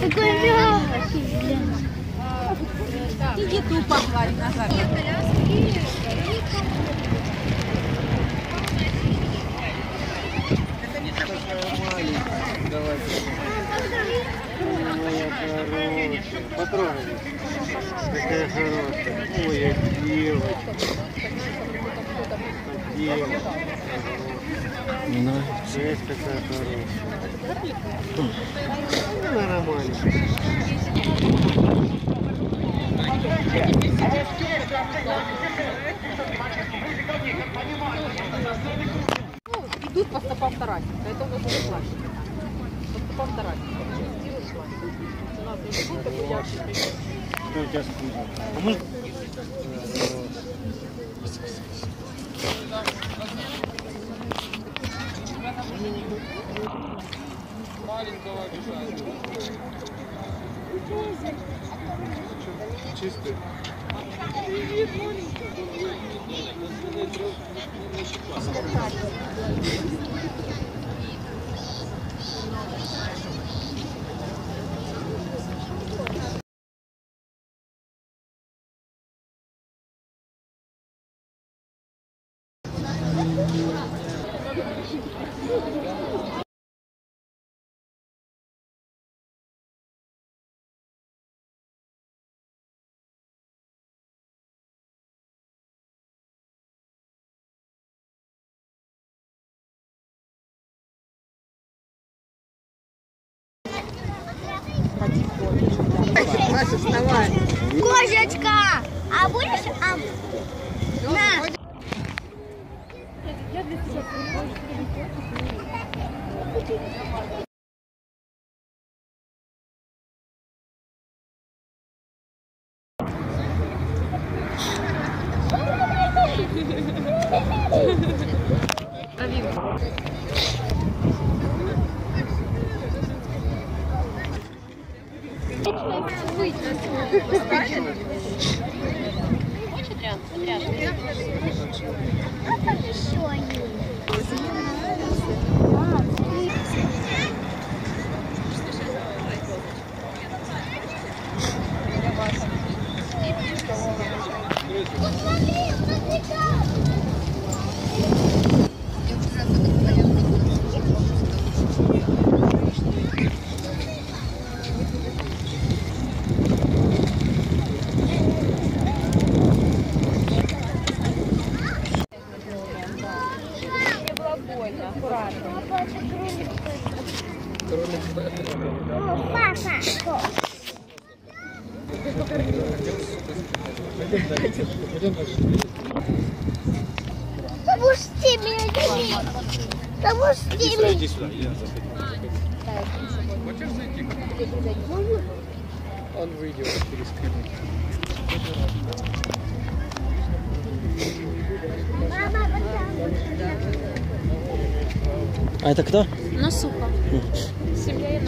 Такой мягкий, блин. Иди тупо гладь назад. Потрогай. Такая хорошая. Ой, девочка. Девочка. Надо. Жесть какая хорошая. Нормально. Ну, идут по стопам Тарасенко. Это у нас уже классика. По стопам Тарасенко. У нас институт такой яркий. Что у тебя спутник? А может... Чистый. Кошечка! А будешь? А... На. Хочет ряд? Ряд. Папа. Допусти меня. Допусти меня. Иди сюда. Он выйдет через. А это кто? Насуха. Семья